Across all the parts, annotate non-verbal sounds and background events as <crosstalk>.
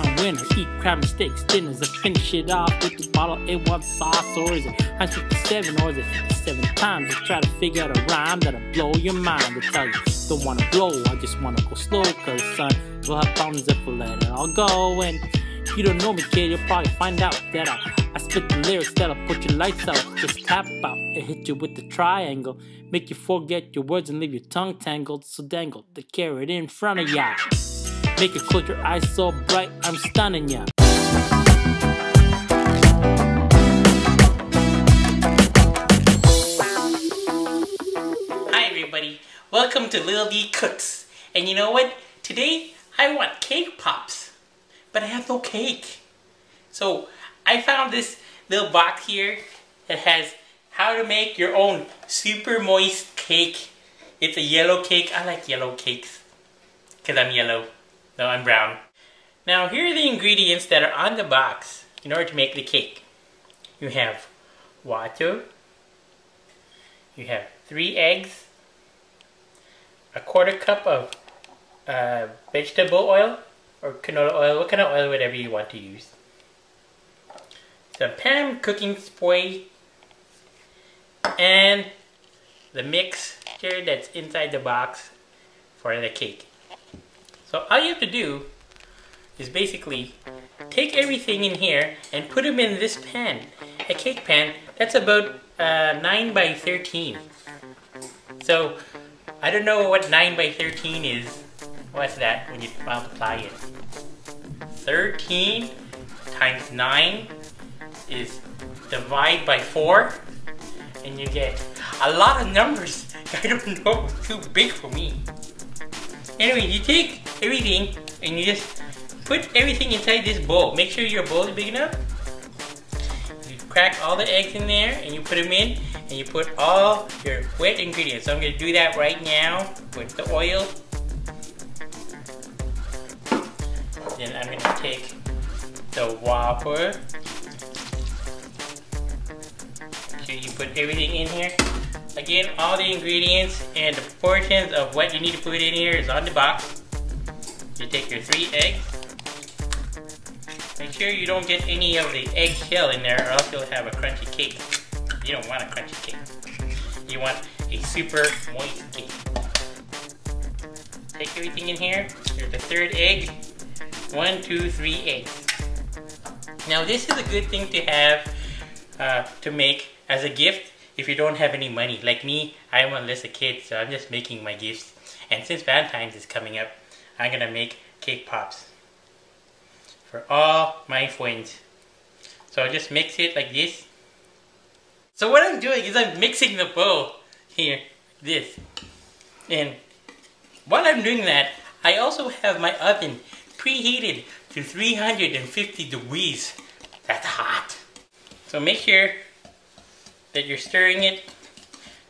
winner. Eat crab and steaks, dinners, and finish it off with the bottle A1 sauce. Or is it 157 or is it 57 times? Just try to figure out a rhyme that'll blow your mind. To tell you, don't wanna blow, I just wanna go slow. Cause son, we'll have problems if we let it all go. And if you don't know me, kid, you'll probably find out that I, I spit the lyrics that'll put your lights out. Just tap out and hit you with the triangle. Make you forget your words and leave your tongue tangled. So dangle the carrot in front of ya. Make you close your eyes so bright, I'm stunning ya. Hi everybody, welcome to Little D Cooks. And you know what? Today I want cake pops, but I have no cake. So I found this little box here that has how to make your own super moist cake. It's a yellow cake. I like yellow cakes because I'm yellow. No, I'm brown. Now here are the ingredients that are on the box in order to make the cake. You have water, you have three eggs, a quarter cup of uh, vegetable oil or canola oil, what kind of oil, whatever you want to use. Some pan cooking spray and the mixture that's inside the box for the cake. So all you have to do is basically take everything in here and put them in this pan, a cake pan that's about uh, 9 by 13. So I don't know what 9 by 13 is. What's that when you multiply it? 13 times 9 is divide by 4 and you get a lot of numbers. <laughs> I don't know, too big for me. Anyway, you take everything and you just put everything inside this bowl. Make sure your bowl is big enough. You crack all the eggs in there and you put them in and you put all your wet ingredients. So I'm to do that right now with the oil. Then I'm to take the whopper. So you put everything in here. Again, all the ingredients and the proportions of what you need to put in here is on the box. Take your three eggs. Make sure you don't get any of the egg shell in there or else you'll have a crunchy cake. You don't want a crunchy cake. You want a super moist cake. Take everything in here. Here's the third egg. One, two, three eggs. Now this is a good thing to have uh, to make as a gift if you don't have any money. Like me, I want list of kids, so I'm just making my gifts. And since Valentine's is coming up, I'm gonna make cake pops for all my friends. So I just mix it like this. So what I'm doing is I'm mixing the bowl here, this. And while I'm doing that, I also have my oven preheated to 350 degrees. That's hot. So make sure that you're stirring it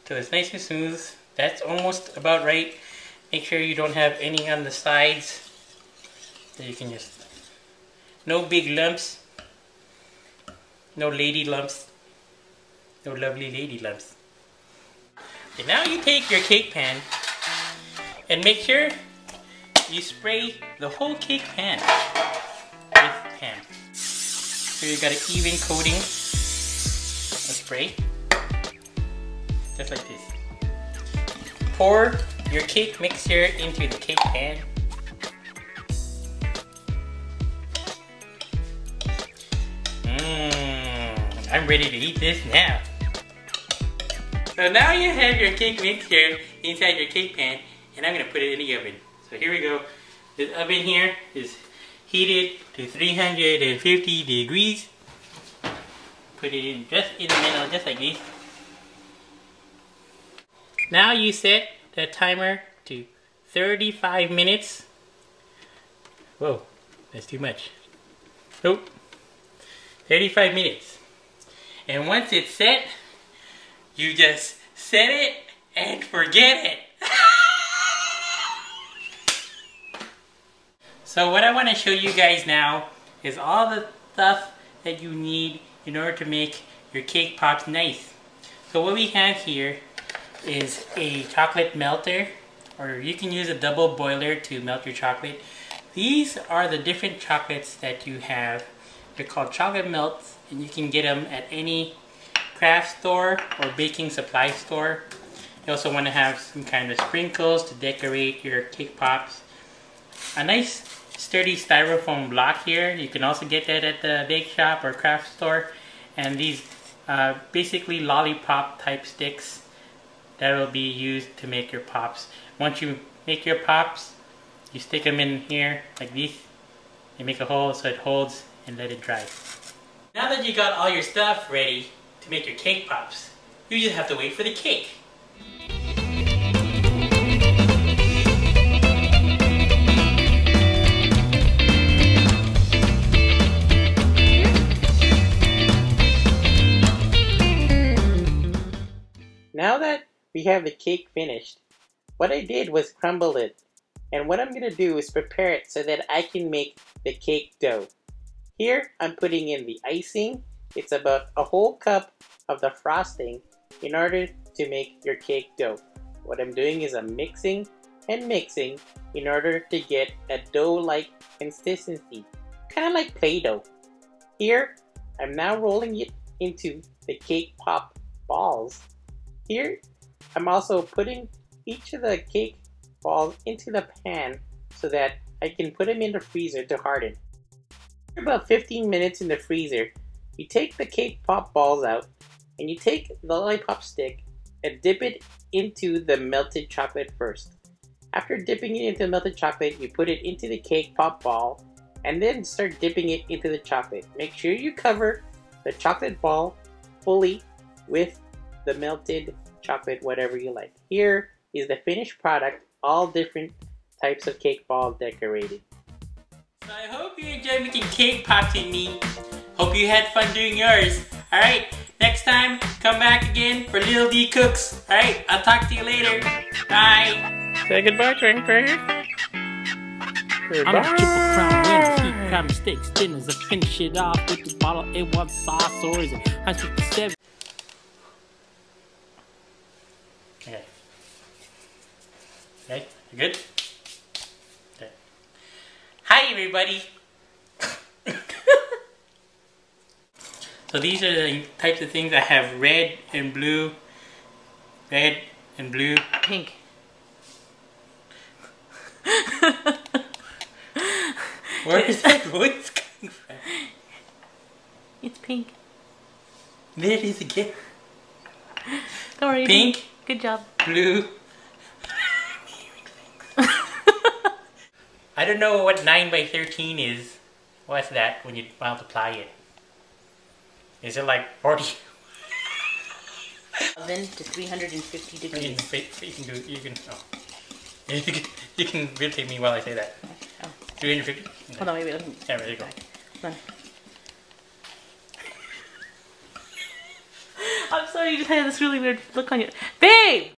till it's nice and smooth. That's almost about right. Make sure you don't have any on the sides. So you can just, no big lumps, no lady lumps, no lovely lady lumps. And now you take your cake pan and make sure you spray the whole cake pan with pan. So you got an even coating of spray, just like this. Pour your cake mixture into the cake pan. Mmm, I'm ready to eat this now. So now you have your cake mixture inside your cake pan and I'm gonna put it in the oven. So here we go. This oven here is heated to 350 degrees. Put it in just in the middle, just like this. Now you set the timer to 35 minutes. Whoa, that's too much. Nope. 35 minutes. And once it's set, you just set it and forget it. <laughs> so what I want to show you guys now is all the stuff that you need in order to make your cake pops nice. So what we have here is a chocolate melter or you can use a double boiler to melt your chocolate. these are the different chocolates that you have. They're called chocolate melts and you can get them at any craft store or baking supply store. You also want to have some kind of sprinkles to decorate your cake pops. A nice sturdy styrofoam block here. You can also get that at the bake shop or craft store. And these uh, basically lollipop type sticks that will be used to make your pops. Once you make your pops, you stick them in here like this. You make a hole so it holds and let it dry. Now that you got all your stuff ready to make your cake pops, you just have to wait for the cake. Now that we have the cake finished, what I did was crumble it. And what I'm going to do is prepare it so that I can make the cake dough. Here, I'm putting in the icing. It's about a whole cup of the frosting in order to make your cake dough. What I'm doing is I'm mixing and mixing in order to get a dough-like consistency, kind of like Play-Doh. Here, I'm now rolling it into the cake pop balls. Here, I'm also putting each of the cake balls into the pan so that I can put them in the freezer to harden. After about 15 minutes in the freezer, you take the cake pop balls out and you take the lollipop stick and dip it into the melted chocolate first. After dipping it into the melted chocolate, you put it into the cake pop ball and then start dipping it into the chocolate. Make sure you cover the chocolate ball fully with the melted chocolate, whatever you like. Here is the finished product, all different types of cake balls decorated. So I hope you enjoyed making cake pops with me. Hope you had fun doing yours. Alright, next time, come back again for Little D Cooks. Alright, I'll talk to you later. Bye. Say goodbye, Drinker. I'm triple crown winner, keep crab steaks, dinners. I finish it off with the bottle A1 sauce, or is it 157? Okay, you good? Okay. Hi, everybody. <coughs> so these are the types of things I have red and blue, red and blue. Pink. <laughs> Where is that voice coming from? It's pink. There it is again. Don't worry. Pink, Good job. blue. I don't know what 9 by 13 is. What's that when you multiply it? Is it like 40? Oven <laughs> to 350 You degrees. can, you can do you can oh. <laughs> You can, you can videotape me while I say that. Oh. 350? Hold on, wait, wait. Let me. Yeah, there you go. <laughs> I'm sorry, you just had this really weird look on you. Babe!